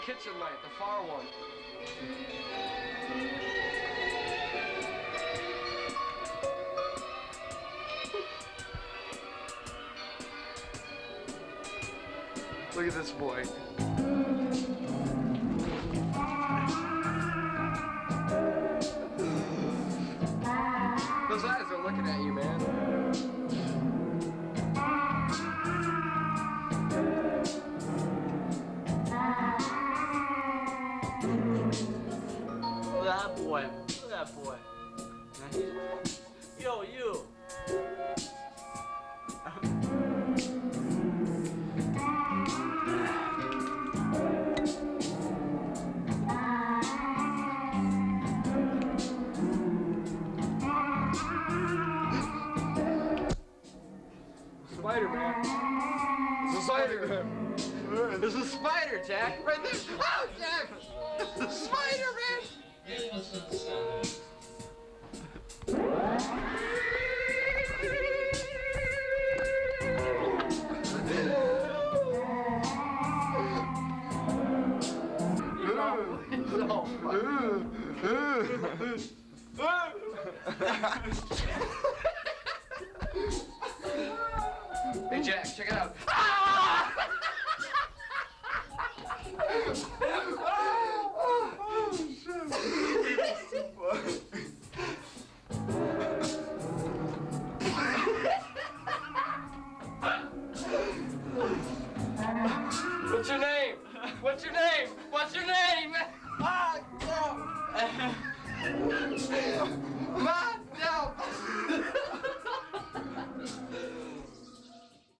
kitchen light, the far one. Look at this boy. Those eyes are looking at you, man. That boy. Look at that boy. Yo, you. Spider-Man. It's a Spider-Man. There's a spider, Jack. Right there. Oh, Jack! Hey, Jack, check it out. What's your name? What's your name? What's your name? Ah.